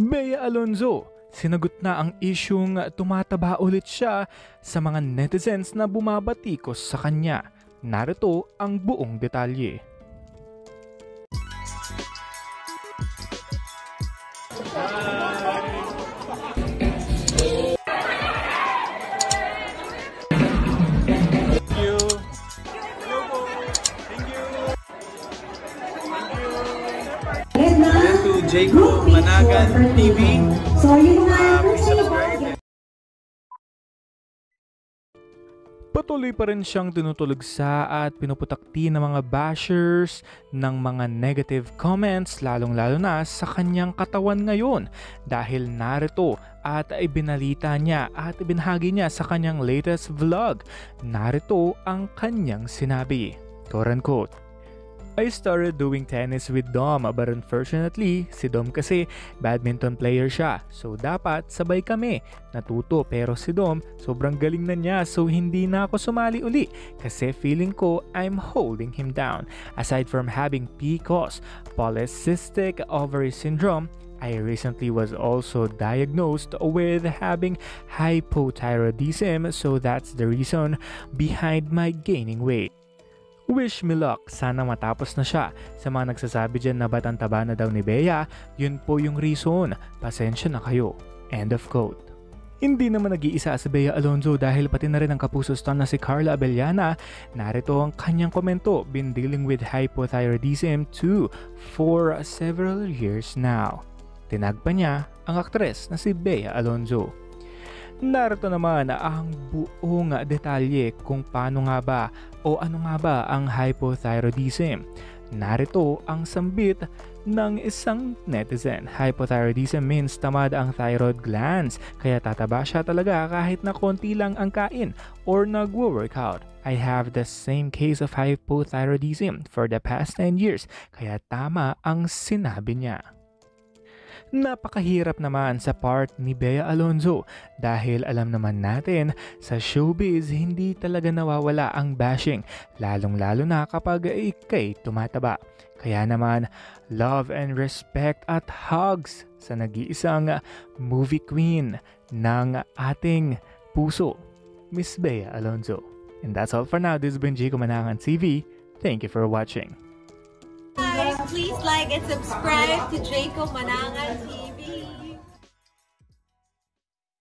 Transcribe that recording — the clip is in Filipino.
Bea Alonzo, sinagot na ang isyung tumataba ulit siya sa mga netizens na bumabatikos sa kanya. Narito ang buong detalye. Thank Jacob Managan TV. So, Uh, yung please subscribe. Patuloy pa rin siyang tinutulugsa at pinuputakti ng mga bashers ng mga negative comments lalong-lalo na sa kanyang katawan ngayon dahil narito at ibinalita niya at ibinahagi niya sa kanyang latest vlog. Narito ang kanyang sinabi. Quote unquote, I started doing tennis with Dom but unfortunately, si Dom kasi badminton player siya. So dapat sabay kami. Natuto pero si Dom sobrang galing na niya so hindi na ako sumali uli kasi feeling ko I'm holding him down. Aside from having PCOS, polycystic ovary syndrome, I recently was also diagnosed with having hypothyroidism so that's the reason behind my gaining weight. Wish me luck, sana matapos na siya. Sa mga nagsasabi dyan na ba't ang taba na daw ni Bea, yun po yung reason. Pasensya na kayo. End of quote. Hindi naman nag-iisa si Bea Alonzo dahil pati na rin ang kapuso star na si Carla Abellana. Narito ang kanyang komento, been dealing with hypothyroidism too for several years now. Tinag pa niya ang aktres na si Bea Alonzo. Narito naman ang buong detalye kung paano nga ba o ano nga ba ang hypothyroidism. Narito ang sambit ng isang netizen. Hypothyroidism means tamad ang thyroid glands, kaya tataba siya talaga kahit na konti lang ang kain or nagwo-workout. I have the same case of hypothyroidism for the past 10 years, kaya tama ang sinabi niya. Napakahirap naman sa part ni Bea Alonzo dahil alam naman natin sa showbiz hindi talaga nawawala ang bashing lalong-lalo na kapag ikay tumataba. Kaya naman, love and respect at hugs sa nag-iisang movie queen ng ating puso, Miss Bea Alonzo. And that's all for now. This has been Jico Manangan TV. Thank you for watching. Please like and subscribe to Jacob Manangan TV.